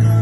Yeah.